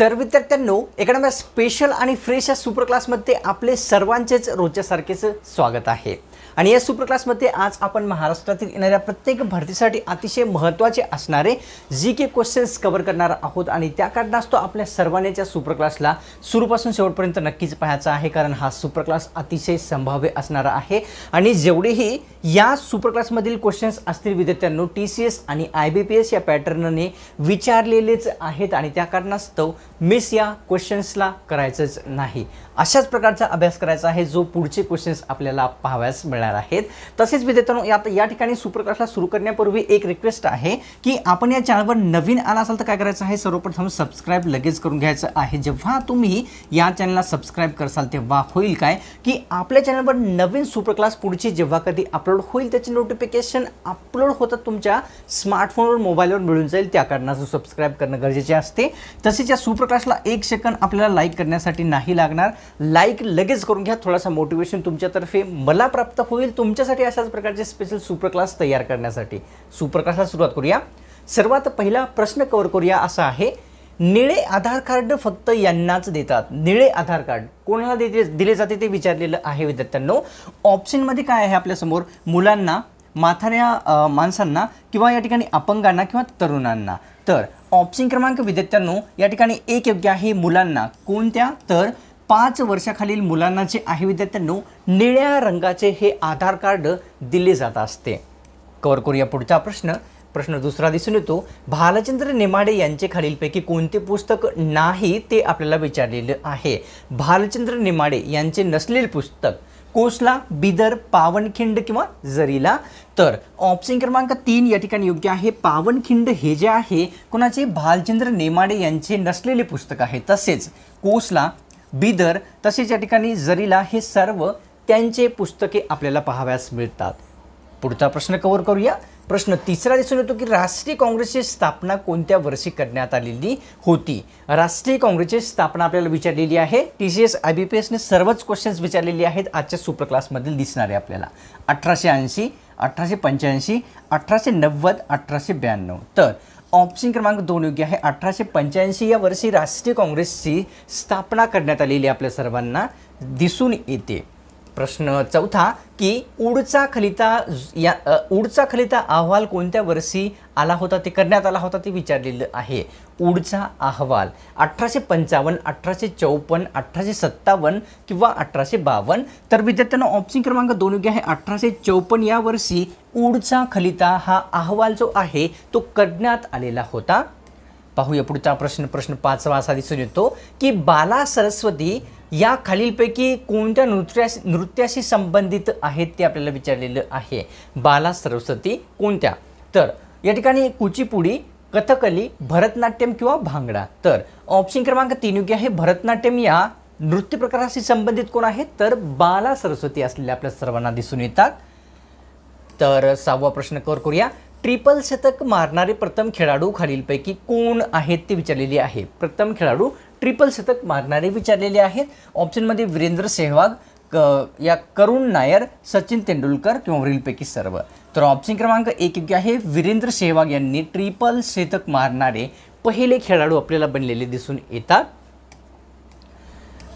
तर विद्यार्थ्यांनो एका नंबर स्पेशल आणि फ्रेश या सुपर क्लासमध्ये आपले सर्वांचेच रोजच्यासारखेच स्वागत आहे. आणि या सुपर क्लासमध्ये आज आपण महाराष्ट्रातील येणाऱ्या प्रत्येक भरतीसाठी अतिशय महत्त्वाचे असणारे जी के क्वेश्चन्स कव्हर करणार आहोत. आणि त्या कारणास्तव आपल्या सर्वांनीच सुपरक्लासला सुपर क्लासला सुरूपासून शेवटपर्यंत नक्कीच पाहायचा आहे कारण हा सुपर क्लास अतिशय संभाव्य असणारा आहे. आणि जेवढेही या सुपर क्लासमधील क्वेश्चन्स असतील विद्यार्थ्यांनो टी सी एस आणि आय बी पी एस या पॅटर्नने विचारलेलेच आहेत आणि त्या कारणास्तव मिस या क्वेश्चन्सला करायचंच नाही. अशाच प्रकारचा अभ्यास करायचा आहे जो पुढचे क्वेश्चन्स आपल्याला पाहाव्यास मिळणार आहेत. तसेच विद्यार्थ्यांनो आता या ठिकाणी सुप्रकाशला सुरू करण्यापूर्वी एक रिक्वेस्ट आहे की आपण या चॅनलवर नवीन आला असाल तर काय करायचं आहे? सर्वप्रथम सबस्क्राईब लगेच करून घ्यायचं आहे. जेव्हा तुम्ही या चॅनलला सबस्क्राईब करसाल तेव्हा होईल काय? की आपल्या चॅनलवर नवीन सुपरक्लास पुढची जेव्हा कधी अपलोड होईल त्याची नोटिफिकेशन अपलोड होतात तुमच्या स्मार्टफोनवर मोबाईलवर मिळून जाईल. त्या कारणाचं सबस्क्राईब करणं गरजेचे असते. तसेच या सुपर एक सेकंद आपल्याला लाईक करण्यासाठी नाही लागणार. लाईक लगेच करून घ्या. थोडासा मोटिवेशन तुमच्यातर्फे मला प्राप्त होईल तुमच्यासाठी अशाच प्रकारचे स्पेशल सुपर क्लास तयार करण्यासाठी. सुपर क्लासला सुरुवात करूया. सर्वात पहिला प्रश्न कवर करूया असा आहे निळे आधार कार्ड फक्त यांनाच देतात. निळे आधार कार्ड कोणाला दिले दिले जाते ते विचारलेलं आहे विद्यार्थ्यांनो. ऑप्शनमध्ये काय आहे आपल्यासमोर मुलांना माथाऱ्या माणसांना किंवा या ठिकाणी अपंगांना किंवा तरुणांना. तर ऑप्शन क्रमांक विद्यार्थ्यांनो या ठिकाणी एक योग्य आहे मुलांना. कोणत्या? तर पाच वर्षाखालील मुलांना जे आहे विद्यार्थ्यांनो निळ्या रंगाचे हे आधार कार्ड दिले जात असते. कवर करूया पुढचा प्रश्न. प्रश्न दुसरा दिसून येतो. भालचंद्र नेमाडे यांचे खालीलपैकी कोणते पुस्तक नाही ते आपल्याला विचारलेलं आहे. भालचंद्र नेमाडे यांचे नसलेले पुस्तक कोसला बिदर पावनखिंड किंवा जरीला? तर ऑप्शन क्रमांक तीन या ठिकाणी योग्य आहे. पावनखिंड हे जे आहे कोणाचे? भालचंद्र नेमाडे यांचे नसलेले पुस्तक आहे. तसेच कोसला बिदर तसेच या ठिकाणी जरीला हे सर्व त्यांचे पुस्तके आपल्याला पाहाव्यास मिळतात. पुढचा प्रश्न कव्हर करूया. प्रश्न तिसरा दिसून येतो की राष्ट्रीय काँग्रेसची स्थापना कोणत्या वर्षी करण्यात आलेली होती? राष्ट्रीय काँग्रेसची स्थापना आपल्याला विचारलेली आहे. T C S I B P एसने सर्वच क्वेश्चन्स विचारलेले आहेत. आजच्या सुपर क्लासमधील दिसणारे आपल्याला. अठराशे ऐंशी अठराशे पंच्याऐंशी अठराशे नव्वद अठराशे ब्याण्णव. तर ऑप्शन क्रमांक दोन योग्य आहे. अठराशे पंच्याऐंशी या वर्षी राष्ट्रीय काँग्रेसची स्थापना करण्यात आलेली आपल्या सर्वांना. दिसून येते. प्रश्न चौथा की उडचा खलिता या उडचा खलिता अहवाल कोणत्या वर्षी आला होता ते करण्यात आला होता ते विचारलेलं आहे. ऊडचा अहवाल अठराशे पंचावन्न अठराशे चौपन्न अठराशे सत्तावन्न किंवा अठराशे बावन्न. तर विद्यार्थ्यांना ऑप्शन क्रमांक दोन योग्य आहे. अठराशे चौपन्न या वर्षी ऊडचा खलिता हा अहवाल जो आहे तो करण्यात आलेला होता. पाहूया पुढचा प्रश्न. प्रश्न पाचवा असा दिसून येतो की बाला सरस्वती या खालीलपैकी कोणत्या नृत्याशी नृत्याशी संबंधित आहेत ते आपल्याला विचारलेलं आहे. बाला सरस्वती कोणत्या? तर या ठिकाणी कुचिपुडी कथकली भरतनाट्यम किंवा भांगडा. तर ऑप्शन क्रमांक तीन योग्य आहे. भरतनाट्यम या नृत्य प्रकाराशी संबंधित कोण आहेत तर बाला सरस्वती असलेल्या आपल्या सर्वांना दिसून येतात. तर सहावा प्रश्न कवर करूया. ट्रिपल शतक मारणारे प्रथम खेळाडू खालीलपैकी कोण आहेत ते विचारलेले आहे. प्रथम खेळाडू ट्रिपल शतक मारणारे विचारलेले आहेत. ऑप्शनमध्ये वीरेंद्र सेहवाग क या करुण नायर सचिन तेंडुलकर किंवा वरीलपैकी सर्व. तर ऑप्शन क्रमांक एक योग्य आहे. वीरेंद्र सेहवाग यांनी ट्रिपल शतक मारणारे पहिले खेळाडू आपल्याला बनलेले दिसून येतात.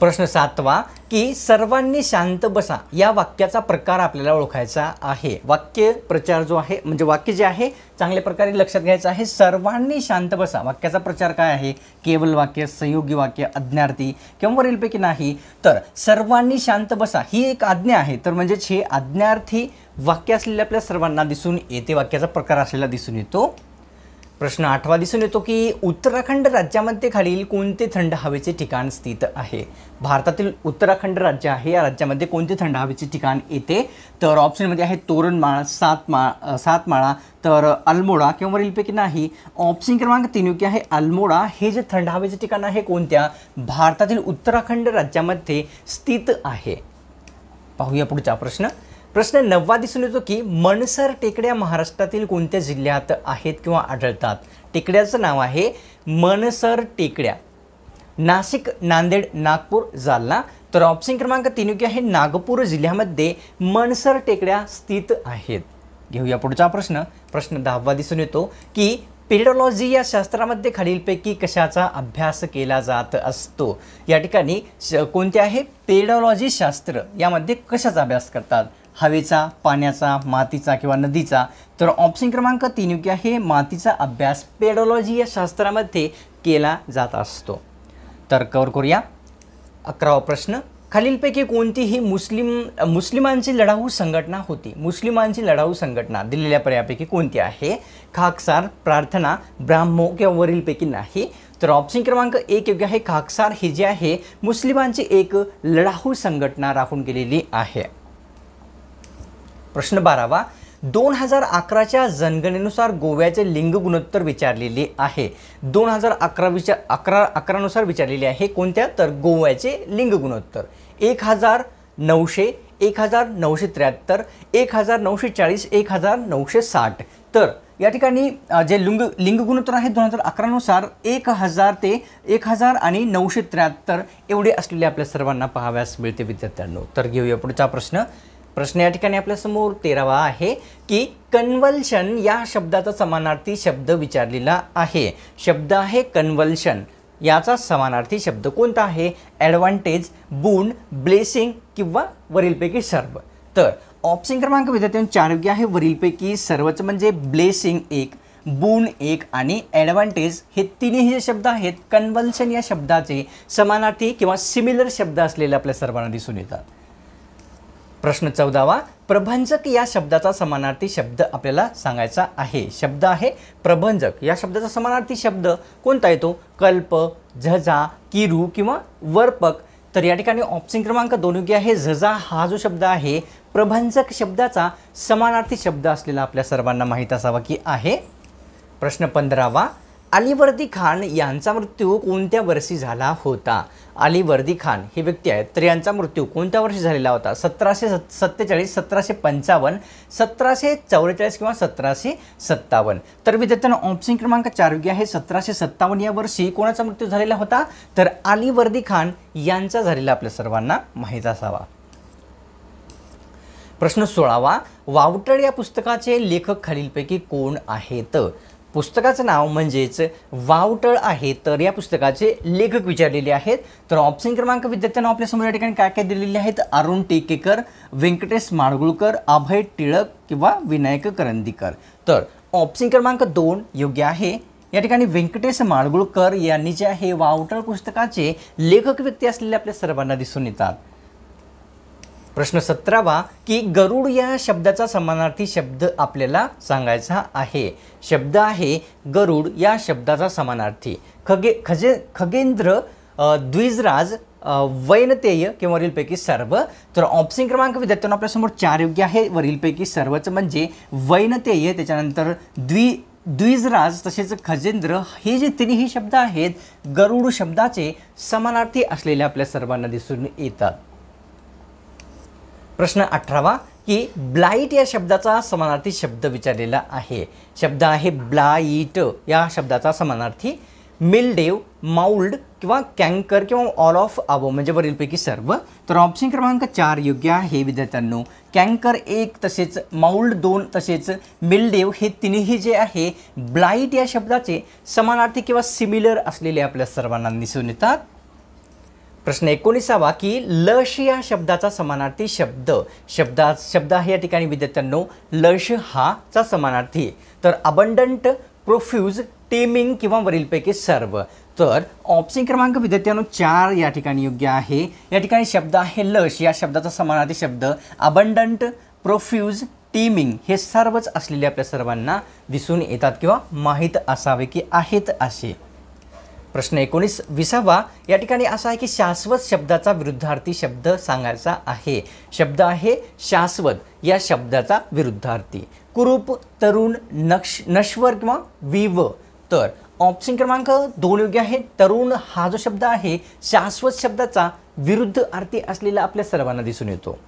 प्रश्न सातवा की सर्वांनी शांत बसा. या वाक्याचा प्रकार आपल्याला ओळखायचा आहे. वाक्य प्रचार जो आहे म्हणजे वाक्य जे आहे चांगल्या प्रकारे लक्षात घ्यायचं आहे. सर्वांनी शांत बसा. वाक्याचा प्रचार काय आहे? केवल वाक्य संयोगी वाक्य अज्ञार्थी किंवा वरीलपैकी नाही. तर सर्वांनी शांत बसा. ही एक आज्ञा आहे. तर म्हणजेच हे आज्ञार्थी वाक्य असलेले आपल्या सर्वांना दिसून येते. वाक्याचा प्रकार असलेला दिसून येतो. प्रश्न आठवा दिसून येतो की उत्तराखंड राज्यामध्ये खालील कोणते थंड हवेचे ठिकाण स्थित आहे? भारतातील उत्तराखंड राज्य आहे या राज्यामध्ये कोणते थंड हवेचे ठिकाण येते? तर ऑप्शनमध्ये आहे तोरणमाळ सातमाळ सातमाळा तर अल्मोडा किंवा वरीलपैकी नाही ऑप्शन क्रमांक तीन योग्य आहे अल्मोडा. हे जे थंड हवेचे ठिकाण आहे कोणत्या? भारतातील उत्तराखंड राज्यामध्ये स्थित आहे. पाहूया पुढचा प्रश्न. प्रश्न नववा दिसून येतो की मनसर टेकड्या महाराष्ट्रातील कोणत्या जिल्ह्यात आहेत किंवा आढळतात? टेकड्याचं नाव आहे मनसर टेकड्या. नाशिक नांदेड नागपूर जालना. तर ऑप्शन क्रमांक तिनुकी आहे. नागपूर जिल्ह्यामध्ये मनसर टेकड्या स्थित आहेत. घेऊया पुढचा प्रश्न. प्रश्न दहावा दिसून येतो की पेडॉलॉजी या शास्त्रामध्ये खालीलपैकी कशाचा अभ्यास केला जात असतो? या ठिकाणी श कोणते आहे? पेडोलॉजी शास्त्र. यामध्ये कशाचा अभ्यास करतात? हवेचा पाण्याचा मातीचा किंवा नदीचा. तर ऑप्शन क्रमांक तीन योग्य आहे. मातीचा अभ्यास पेडॉलॉजी या शास्त्रामध्ये केला जात असतो. तर कवर करूया. अकरावा प्रश्न. खालीलपैकी कोणतीही मुस्लिम मुस्लिमांची लढाऊ संघटना होती. मुस्लिमांची लढाऊ संघटना दिलेल्या पर्यायापैकी कोणती आहे? खाकसार प्रार्थना ब्राह्मो किंवा वरीलपैकी नाही. तर ऑप्शन क्रमांक एक योग्य आहे. खाकसार ही जे आहे मुस्लिमांची एक लढाऊ संघटना राखून गेलेली आहे. प्रश्न बारावा. दोन हजार अकराच्या जनगणनेनुसार गोव्याचे लिंग गुणोत्तर विचारलेले आहे. दोन हजार अकरा विचार अकरा अकरानुसार विचारलेले आहे. कोणत्या? तर गोव्याचे लिंग गुणोत्तर. एक हजार नऊशे एक हजार नऊशे त्र्याहत्तर एक हजार नऊशे चाळीस एक हजार नऊशे साठ. तर या ठिकाणी जे लिंग लिंग गुणोत्तर आहे दोन हजार अकरानुसार एक हजार ते एक हजार आणि नऊशे त्र्याहत्तर एवढे असलेले आपल्या सर्वांना पाहाव्यास मिळते विद्यार्थ्यांनो. तर घेऊया पुढचा प्रश्न. प्रश्न या ठिकाणी आपल्यासमोर तेरावा आहे की कन्वल्शन या शब्दाचा समानार्थी शब्द विचारलेला आहे. शब्द आहे कन्वल्शन याचा समानार्थी शब्द कोणता आहे? ॲडव्हान्टेज बून ब्लेसिंग किंवा वरीलपैकी सर्व. तर ऑप्शन क्रमांक विद्यार्थ्यांनी चार योग्य आहे. वरीलपैकी सर्वच म्हणजे ब्लेसिंग एक बून एक आणि ॲडव्हान्टेज हे तिन्ही जे शब्द आहेत कन्वल्शन या शब्दाचे समानार्थी किंवा सिमिलर शब्द असलेले आपल्या सर्वांना दिसून येतात. प्रश्न चौदावा प्रभंजक या शब्दाचा समानार्थी शब्द आपल्याला सांगायचा आहे. शब्द आहे प्रभंजक. या शब्दाचा समानार्थी शब्द कोणता येतो? कल्प झझा किरू किंवा वर्पक. तर या ठिकाणी ऑप्शन क्रमांक दोन योग्य आहे. झझा हा जो शब्द आहे प्रभंजक शब्दाचा समानार्थी शब्द असलेला आपल्या सर्वांना माहीत असावा की आहे. प्रश्न पंधरावा अलीवर्दी खान यांचा मृत्यू कोणत्या वर्षी झाला होता? अलीवर्दी खान हे व्यक्ती आहेत तर यांचा मृत्यू कोणत्या वर्षी झालेला होता? सतराशे सत् सत्तेचाळीस सतराशे पंचावन्न सतराशे चौवेचाळीस किंवा सतराशे सत्तावन्न? तर विद्यार्थ्यांना ऑप्शन क्रमांक चार योग्य आहे. सतराशे सत्तावन्न या वर्षी कोणाचा मृत्यू झालेला होता? तर अलीवर्दी खान यांचा झालेला आपल्या सर्वांना माहीत असावा. प्रश्न सोळावा वावटळ या पुस्तकाचे लेखक खालीलपैकी कोण आहेत? पुस्तकाचं नाव म्हणजेच वावटळ आहे. तर या पुस्तकाचे लेखक विचारलेले आहेत. तर ऑप्शन क्रमांक विद्यार्थ्यांना आपल्यासमोर या ठिकाणी काय काय दिलेले आहेत? अरुण टेकेकर व्यंकटेश माडगुळकर अभय टिळक किंवा विनायक करंदीकर. तर ऑप्शन क्रमांक दोन योग्य आहे. या ठिकाणी व्यंकटेश माडगुळकर यांनी जे आहे वावटळ पुस्तकाचे लेखक व्यक्ती असलेले आपल्या सर्वांना दिसून येतात. प्रश्न सतरावा की गरुड या शब्दाचा समानार्थी शब्द आपल्याला सांगायचा आहे. शब्द आहे गरुड या शब्दाचा समानार्थी. खगे खजे खगेंद्र द्विजराज वैनतेय किंवा वरीलपैकी सर्व. तर ऑप्शन क्रमांक विद्यार्थ्यांना आपल्यासमोर चार योग्य आहे. वरीलपैकी सर्वच म्हणजे वैनतेय त्याच्यानंतर द्वि द्विजराज तसेच खजेंद्र. हे जे तिन्ही शब्द आहेत गरुड शब्दाचे समानार्थी असलेले आपल्या सर्वांना दिसून येतात. प्रश्न अठरावा की ब्लाईट या शब्दाचा समानार्थी शब्द विचारलेला आहे. शब्द आहे ब्लाईट या शब्दाचा समानार्थी मिलडेव माउल्ड किंवा कँकर किंवा ऑल ऑफ अबो म्हणजे वरीलपैकी सर्व. तर ऑप्शन क्रमांक चार योग्य आहे विद्यार्थ्यांनो. कँकर एक तसेच माउल्ड दोन तसेच मिलडेव हे तिन्ही जे आहे ब्लाईट या शब्दाचे समानार्थी किंवा सिमिलर असलेले आपल्या सर्वांना दिसून येतात. प्रश्न एकोणीसावा की लश या शब्दाचा समानार्थी शब्द शब्दा शब्द आहे या ठिकाणी विद्यार्थ्यांनो. लश हा चा समानार्थी तर अबंडंट प्रोफ्यूज टेमिंग किंवा वरीलपैकी सर्व. तर ऑप्शन क्रमांक विद्यार्थ्यांनो चार या ठिकाणी योग्य आहे. या ठिकाणी शब्द आहे लश. या शब्दाचा समानार्थी शब्द अबंडंट प्रोफ्यूज टीमिंग हे सर्वच असलेले आपल्या सर्वांना दिसून येतात किंवा माहीत असावे की आहेत असे. प्रश्न एकोणीस विसावा या ठिकाणी असा आहे की शाश्वत शब्दाचा विरुद्धार्थी शब्द सांगायचा आहे. शब्द आहे शाश्वत या शब्दाचा विरुद्धार्थी. कुरूप तरुण नक्ष नश्वर किंवा विव. तर ऑप्शन क्रमांक दोन योग्य आहे. तरुण हा जो शब्द आहे शाश्वत शब्दाचा विरुद्ध अर्थी असलेला आपल्या सर्वांना दिसून येतो.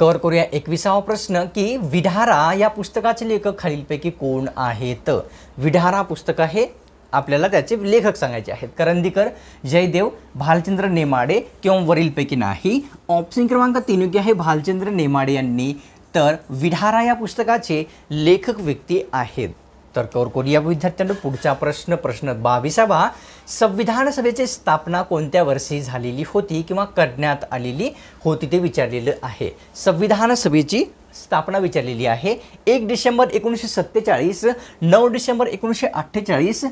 कवर करूया एकविसावा प्रश्न की विढारा या पुस्तकाचे लेखक खालीलपैकी कोण आहेत? विढारा पुस्तक आहे आपल्याला त्याचे लेखक सांगायचे आहेत. करंदीकर जयदेव भालचंद्र नेमाडे किंवा वरीलपैकी नाही. ऑप्शन क्रमांक तीन योग्य आहे भालचंद्र नेमाडे यांनी. तर विढारा या पुस्तकाचे लेखक व्यक्ती आहेत. तर कौर कोरिया विद्यार्थ्यांना पुढचा प्रश्न. प्रश्न बावीसावा. संविधान सभेची स्थापना कोणत्या वर्षी झालेली होती किंवा करण्यात आलेली होती ते विचारलेलं आहे. संविधान सभेची स्थापना विचारलेली आहे. एक डिसेंबर एकोणीसशे सत्तेचाळीस नऊ डिसेंबर एकोणीसशे अठ्ठेचाळीस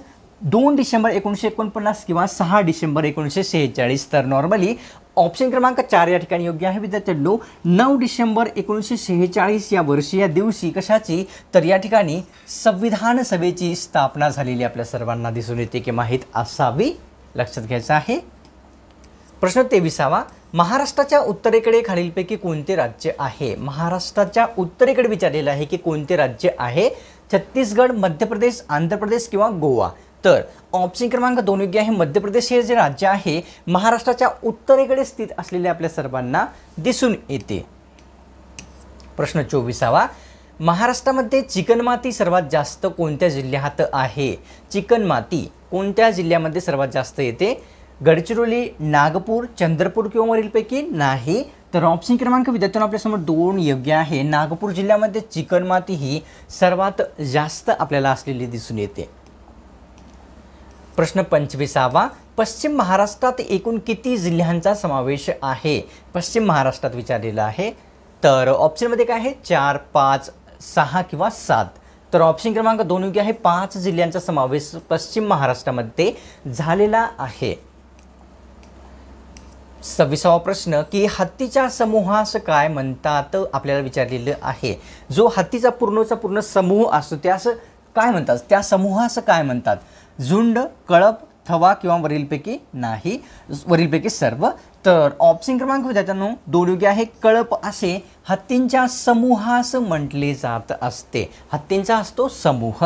दोन डिसेंबर एकोणीसशे एकोणपन्नास किंवा सहा डिसेंबर एकोणीसशे शेहेचाळीस तर नॉर्मली ऑप्शन क्रमांक चार या ठिकाणी योग्य आहे विद्यार्थ्यांनो. नऊ डिसेंबर एकोणीसशे शेहेचाळीस या वर्षी या दिवशी कशाची? तर या ठिकाणी संविधान सभेची स्थापना झालेली आपल्या सर्वांना दिसून येते की माहीत असावी. लक्षात घ्यायचं आहे. प्रश्न तेविसावा. महाराष्ट्राच्या उत्तरेकडे खालीलपैकी कोणते राज्य आहे? महाराष्ट्राच्या उत्तरेकडे विचारलेलं आहे की कोणते राज्य आहे? छत्तीसगड मध्य प्रदेश आंध्र प्रदेश किंवा गोवा? तर ऑप्शन क्रमांक दोन योग्य आहे. मध्य प्रदेश हे जे राज्य आहे महाराष्ट्राच्या उत्तरेकडे स्थित असलेले आपल्या सर्वांना दिसून येते. प्रश्न चोवीसावा. महाराष्ट्रामध्ये चिकणमाती सर्वात जास्त कोणत्या जिल्ह्यात आहे? चिकणमाती कोणत्या जिल्ह्यामध्ये सर्वात जास्त येते? गडचिरोली नागपूर चंद्रपूर किंवा वरीलपैकी नाही. तर ऑप्शन क्रमांक विद्यार्थ्यांना आपल्यासमोर दोन योग्य आहे. नागपूर जिल्ह्यामध्ये चिकणमाती ही सर्वात जास्त आपल्याला असलेली दिसून येते. प्रश्न पंचवीसावा. पश्चिम महाराष्ट्रात एकूण किती जिल्ह्यांचा समावेश आहे? पश्चिम महाराष्ट्रात विचारलेलं आहे. तर ऑप्शनमध्ये काय आहे? चार पाच सहा किंवा सात. तर ऑप्शन क्रमांक दोन योग्य आहे. पाच जिल्ह्यांचा समावेश पश्चिम महाराष्ट्रामध्ये झालेला आहे. सव्वीसावा प्रश्न की हत्तीच्या समूहास काय म्हणतात? आपल्याला विचारलेलं आहे. जो हत्तीचा पूर्णचा पूर्ण समूह असतो त्यास काय म्हणतात? त्या समूहास काय म्हणतात? झुंड कळप थवा किंवा वरीलपैकी नाही. वरीलपैकी सर्व. तर ऑप्शन क्रमांक विद्यार्थ्यांनो दोन योग्य आहे कळप असे हत्तींच्या समूहास म्हटले जात असते. हत्तींचा असतो समूह.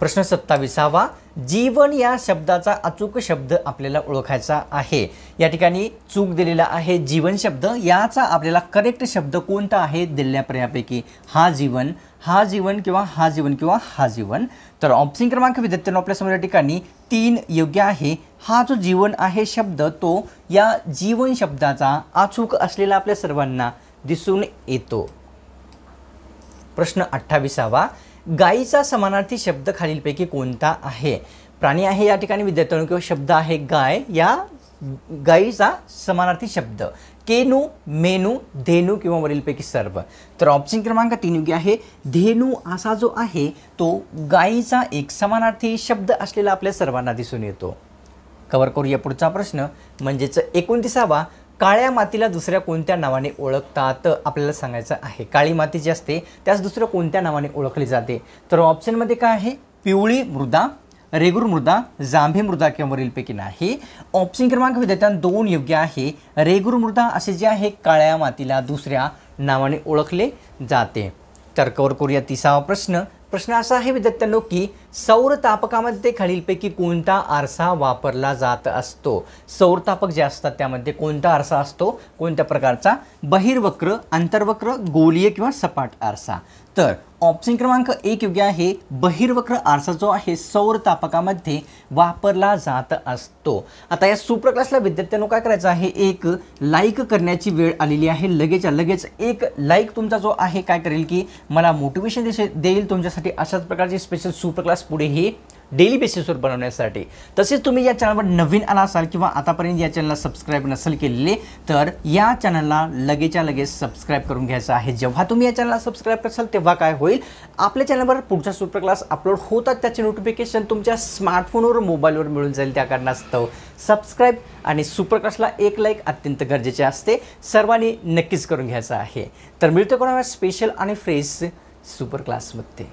प्रश्न सत्ताविसावा जीवन या शब्दाचा अचूक शब्द आपल्याला ओळखायचा आहे. या ठिकाणी चूक दिलेला आहे जीवन शब्द. याचा आपल्याला करेक्ट शब्द कोणता आहे दिल्यापर्यापैकी हा जीवन हा जीवन किंवा हा जीवन किंवा हा जीवन. तर ऑप्शन क्रमांक विद्यार्थ्यांना आपल्यासमोर या ठिकाणी तीन योग्य आहे. हा जो जीवन आहे शब्द तो या जीवन शब्दाचा अचूक असलेला आपल्या सर्वांना दिसून येतो. प्रश्न अठ्ठावीसावा गायीचा समानार्थी शब्द खालीलपैकी कोणता आहे? प्राणी आहे या ठिकाणी विद्यार्थ्यांनो किंवा शब्द आहे गाय या गायीचा समानार्थी शब्द. केनू मेनू धेनू किंवा वरीलपैकी सर्व. तर ऑप्शन क्रमांक तीन योग्य आहे. धेनू असा जो आहे तो गायीचा एक समानार्थी शब्द असलेला आपल्या सर्वांना दिसून येतो. कवर करूया पुढचा प्रश्न. म्हणजेच एकोणतीसावा काळ्या मातीला दुसऱ्या कोणत्या नावाने ओळखतात? आपल्याला सांगायचं आहे. काळी माती जी असते त्यास दुसऱ्या कोणत्या नावाने ओळखली जाते? तर ऑप्शनमध्ये काय आहे? पिवळी मृदा रेगूर मृदा जांभी मृदा किंवा वरीलपैकी नाही. ऑप्शन क्रमांक विद्यार्थ्यांना दोन योग्य आहे. रेगूर मृदा असे जे आहे काळ्या मातीला दुसऱ्या नावाने ओळखले जाते. तर्कवर करूया तिसावा प्रश्न. प्रश्न असा आहे विद्यार्थ्यांनो की सौर तापकामध्ये खालीलपैकी कोणता आरसा वापरला जात असतो? सौर तापक जे असतात त्यामध्ये कोणता आरसा असतो? कोणत्या प्रकारचा? बहिर्वक्र आंतरवक्र गोलीय किंवा सपाट आरसा. तर ऑप्शन क्रमांक एक योग्य आहे. बहिर्वक्र आरसा जो आहे सौर तापकामध्ये वापरला जात असतो. आता या सुपर क्लासला विद्यार्थ्यांनो काय करायचं आहे? एक लाईक करण्याची वेळ आलेली आहे. लगेच लगेच एक लाईक तुमचा जो आहे काय करेल की मला मोटिवेशन दिसे देईल तुमच्यासाठी. अशाच प्रकारचे स्पेशल सुपर क्लास पुढेही डेली बेसिसवर बनवण्यासाठी. तसेच तुम्ही या चॅनलवर नवीन आला असाल किंवा आतापर्यंत या चॅनलला सबस्क्राईब नसेल केलेले तर या चॅनलला लगेच्या लगेच सबस्क्राईब करून घ्यायचं आहे. जेव्हा तुम्ही या चॅनलला सबस्क्राईब कराल तेव्हा काय होईल? आपल्या चॅनलवर पुढचा सुपर क्लास अपलोड होतात. त्याचे नोटिफिकेशन तुमच्या स्मार्टफोनवर मोबाईलवर मिळून जाईल त्या कारणास्तव. सबस्क्राईब आणि सुपर क्लासला एक लाईक अत्यंत गरजेचे असते. सर्वांनी नक्कीच करून घ्यायचं आहे. तर मिळतो कोणाला स्पेशल आणि फ्रेश सुपर क्लासमध्ये